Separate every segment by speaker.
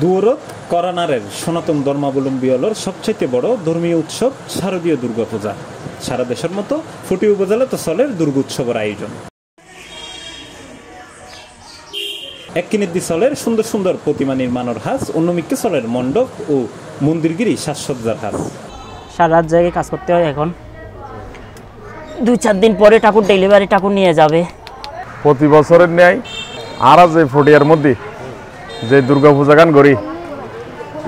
Speaker 1: দুয়রত করানারের সনাতন ধর্মাবলম্বী হলোর সবচাইতে বড় ধর্মীয় উৎসব শারদীয় দুর্গাপূজা। সারা দেশের মতো ফুটি উপজেলা তো চলের দুর্গোৎসবের আয়োজন। এককিনিদ্দি চলের সুন্দর সুন্দর প্রতিমা নির্মাণের হাস অন্যমিককে চলের মণ্ডপ ও মন্দিরগিরি সাজসজ্জার হাস
Speaker 2: সারা রাত জায়গায় কাজ করতে হয় এখন। দুই চার দিন পরে ঠাকুর ডেলিভারি ঠাকুর নিয়ে যাবে।
Speaker 3: প্রতি বছরের ন্যায় আর যে ফটিয়ার মধ্যে যে দুর্গা পূজা গান করি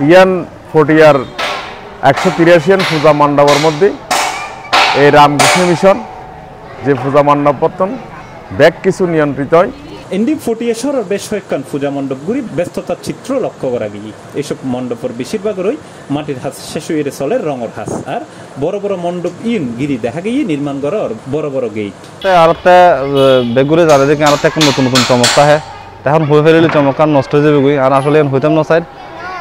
Speaker 3: ইয়ান ফটিয়ার একশো তিরাশিয়ান পূজা মণ্ডপের মধ্যে এই রামকৃষ্ণ মিশন যে পূজা মণ্ডপ পত্তন ব্যাগ কিছু নিয়ন্ত্রিত হয়।
Speaker 1: এন্ডি ফটিয়েশ্বর বেশ কয়েকখান পূজা মণ্ডপগুলি ব্যস্ততার চিত্র লক্ষ্য করা গিয়ে। এসব মণ্ডপের বেশিরভাগেরই মাটির হাঁস শেষ হয়ে চলের রঙের হাঁস। আর বড় বড় মণ্ডপ ইন গিরি দেখা গিয়ে নির্মাণ করার বড় বড় গেট।
Speaker 4: আরতে বেগুরে যারা দেখি আরতে একটা নতুন নতুন চমৎকার হয় এখন হয়ে ফেলিলে চমৎকার নষ্ট হয়ে যাবে আর আসলে এখন হইতাম না চাই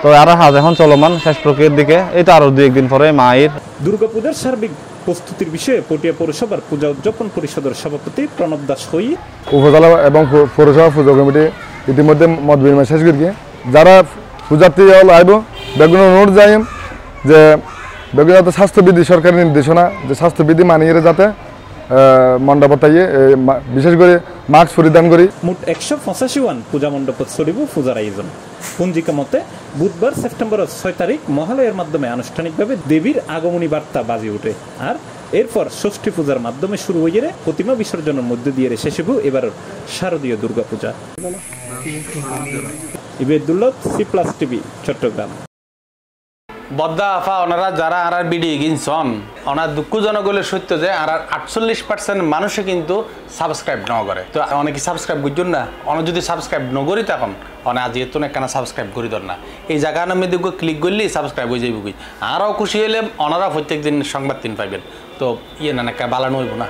Speaker 4: তো আর হাজ এখন চলমান শেষ প্রক্রিয়ার দিকে। এই তো আরও দুই একদিন পরে মায়ের।
Speaker 1: দুর্গাপূজার সার্বিক প্রস্তুতির বিষয়ে পটিয়া পৌরসভার পূজা উদযাপন পরিষদের সভাপতি প্রণব দাস হই।
Speaker 5: উপজেলা এবং পৌরসভা পুজো কমিটি ইতিমধ্যে মত বিনিময় শেষ করি যারা পূজার্থী হল আইব বেগুন অনুরোধ যাই যে বেগুন যাতে স্বাস্থ্যবিধি সরকারি নির্দেশনা যে স্বাস্থ্যবিধি মানিয়ে যাতে মণ্ডপতাইয়ে বিশেষ করে মাস্ক পরিধান করি।
Speaker 1: মোট একশো পঁচাশি ওয়ান পূজা মণ্ডপ চলিব পূজার আয়োজন। পঞ্জিকা মতে বুধবার সেপ্টেম্বরের ছয় তারিখ মহালয়ের মাধ্যমে আনুষ্ঠানিকভাবে দেবীর আগমনী বার্তা বাজে ওঠে আর এরপর ষষ্ঠী পূজার মাধ্যমে শুরু হয়ে যায় প্রতিমা বিসর্জনের মধ্য দিয়ে শেষ হইব এবার শারদীয় Durgapuja. Ibedullah C plus TV Chittagong.
Speaker 6: বদ্দা আফা, ওনারা যারা আর বিডি কিনছন ওনার দুঃখজনক হলে সত্য যে আর আটচল্লিশ পার্সেন্ট মানুষে কিন্তু সাবস্ক্রাইব ন করে। তো অনেকে সাবস্ক্রাইব করছেন না, অনেক যদি সাবস্ক্রাইব নকরি তখন অনেক আজ এত কেন সাবস্ক্রাইব করি না। এই জায়গা নামে দিকে ক্লিক করলেই সাবস্ক্রাইব হয়ে যাইব আরও খুশি হলে ওনারা প্রত্যেক দিন সংবাদ দিন পাইবেন। তো ইয়ে না না বালানো হইব না।